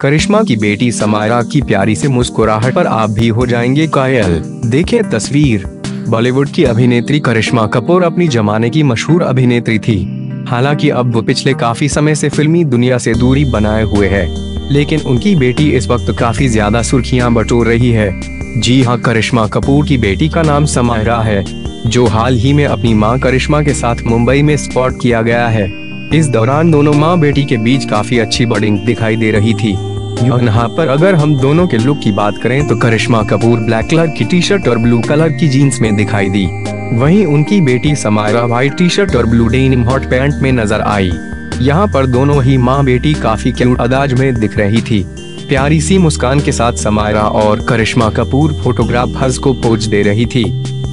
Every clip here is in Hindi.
करिश्मा की बेटी समायरा की प्यारी से मुस्कुराहट पर आप भी हो जाएँगे कायल। देखें तस्वीर। बॉलीवुड की अभिनेत्री करिश्मा कपूर अपनी जमाने की मशहूर अभिनेत्री थी। हालाँकि अब वो पिछले काफ़ी समय से फिल्मी दुनिया से दूरी बनाए हुए है। लेकिन उनकी बेटी इस वक्त काफ़ी ज़्यादा सुर्खियाँ बटोर रही है। जी हाँ करिश्मा कपूर की बेटी का नाम समायरा है, जो हाल ही में अपनी माँ करिश्मा के साथ मुंबई में स्पॉट किया गया है। इस दौरान दोनों माँ बेटी के बीच काफ़ी अच्छी बॉन्डिंग दिखाई दे रही थी। यहाँ पर अगर हम दोनों के लुक की बात करें तो करिश्मा कपूर ब्लैक कलर की टी शर्ट और ब्लू कलर की जीन्स में दिखाई दी। वहीं उनकी बेटी समायरा व्हाइट टी शर्ट और ब्लू डेनिम हॉट पैंट में नज़र आई। यहाँ पर दोनों ही माँ बेटी काफ़ी क्यूट अंदाज में दिख रही थी। प्यारी सी मुस्कान के साथ समायरा और करिश्मा कपूर फोटोग्राफर्स को पोज दे रही थी।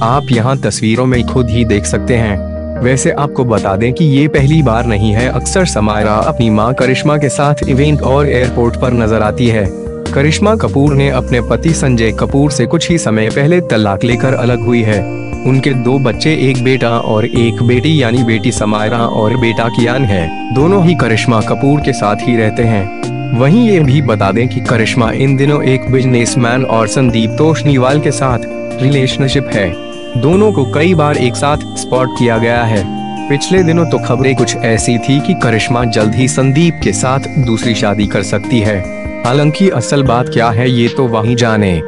आप यहाँ तस्वीरों में खुद ही देख सकते हैं। वैसे आपको बता दें कि ये पहली बार नहीं है। अक्सर समायरा अपनी माँ करिश्मा के साथ इवेंट और एयरपोर्ट पर नज़र आती है। करिश्मा कपूर ने अपने पति संजय कपूर से कुछ ही समय पहले तलाक लेकर अलग हुई है। उनके दो बच्चे, एक बेटा और एक बेटी, यानी बेटी समायरा और बेटा कियान है। दोनों ही करिश्मा कपूर के साथ ही रहते हैं। वहीं ये भी बता दें कि करिश्मा इन दिनों एक बिजनेसमैन और संदीप तोशनीवाल के साथ रिलेशनशिप है। दोनों को कई बार एक साथ स्पॉट किया गया है। पिछले दिनों तो खबरें कुछ ऐसी थी कि करिश्मा जल्द ही संदीप के साथ दूसरी शादी कर सकती है। हालाँकि असल बात क्या है ये तो वही जाने।